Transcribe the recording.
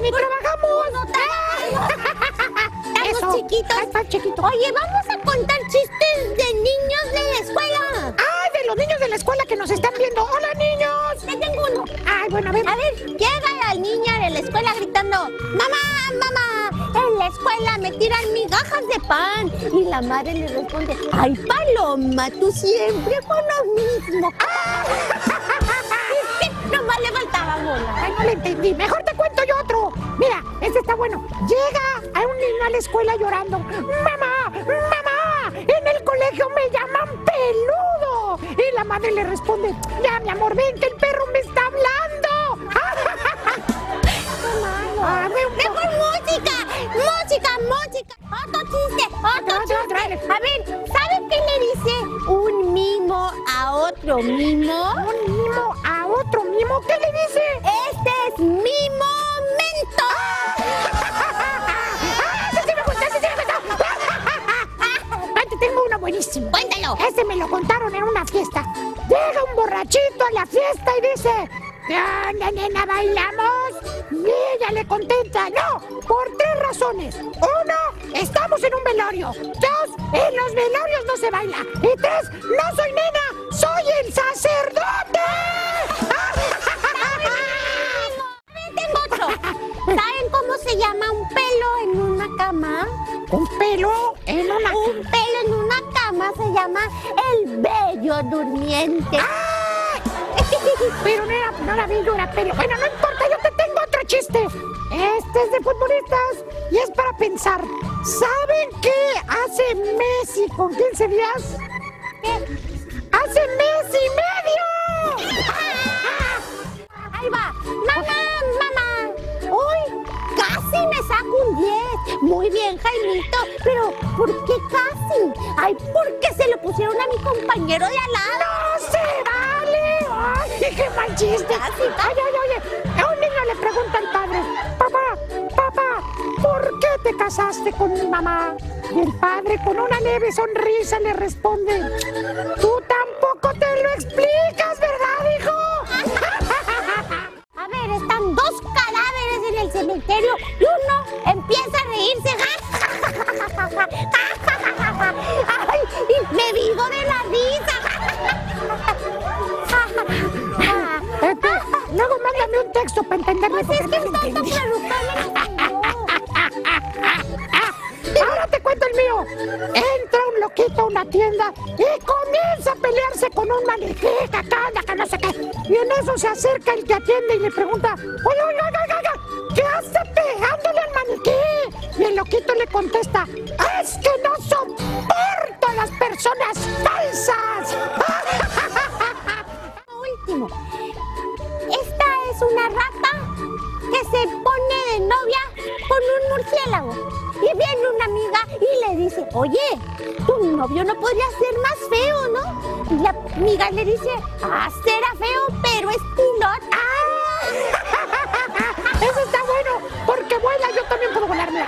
ni trabajamos. Estamos chiquitos. Está chiquito. Oye, vamos a contar chistes de niños de la escuela. ¡Ay, de los niños de la escuela que nos están viendo! ¡Hola, niños! Te tengo uno. Ay, bueno, a ver. A ver, llega la niña de la escuela gritando, mamá, mamá, en la escuela me tiran migajas de pan. Y la madre le responde, ay, Paloma, tú siempre con lo mismo. Nomás le faltaba bola. Ay, no le entendí. Mejor te cuento está bueno. Llega a un niño a la escuela llorando. ¡Mamá! ¡Mamá! En el colegio me llaman peludo. Y la madre le responde, ya, mi amor, ven que el perro me está hablando. Ah, Mejor música, música, música. Otro chiste, otro chiste. A ver, ¿sabe qué le dice un mimo a otro mimo buenísimo. Cuéntalo. Ese me lo contaron en una fiesta. Llega un borrachito a la fiesta y dice, ¿qué onda, nena, bailamos? Y ella le contenta, no, por tres razones. Uno, estamos en un velorio. Dos, en los velorios no se baila. Y tres, no soy nena, soy el sacerdote. Tengo otro. ¿Saben cómo se llama un pelo en una cama? Un pelo en una... Un pelo se llama el bello durmiente. ¡Ay! Pero no era, no era bello, era pelo. Bueno, no importa, yo te tengo otro chiste. Este es de futbolistas y es para pensar. ¿Saben qué hace Messi con 15 días? ¿Qué? ¡Hace mes y medio! Ahí va. Mamá. Casi me saco un 10. Muy bien, Jaimito. Pero, ¿por qué casi? Ay, porque se lo pusieron a mi compañero de al lado. ¡No se vale! ¡Ay, qué mal chiste! Casi, ¡Ay, ay, oye! A un niño le pregunta al padre, papá, papá, ¿por qué te casaste con mi mamá? Y el padre con una leve sonrisa le responde, tú tampoco te lo explicas, empieza a reírse. ¡Ay! Me digo de la risa. Este, luego mándame un texto para entenderme Pues es que entendí. Ahora te cuento el mío. Entra un loquito a una tienda y comienza a pelearse con un que acá, que no sé qué. Y en eso se acerca el que atiende y le pregunta, oye, oye, oye, oye, ¿qué hace loquito le contesta, es que no soporto a las personas falsas. Último, esta es una rata que se pone de novia con un murciélago. Y viene una amiga y le dice, oye, tu novio no podría ser más feo, ¿no? Y la amiga le dice, ah, será feo, pero es pilot. ¡Ah! Eso está bueno, porque vuela, yo también puedo volarme.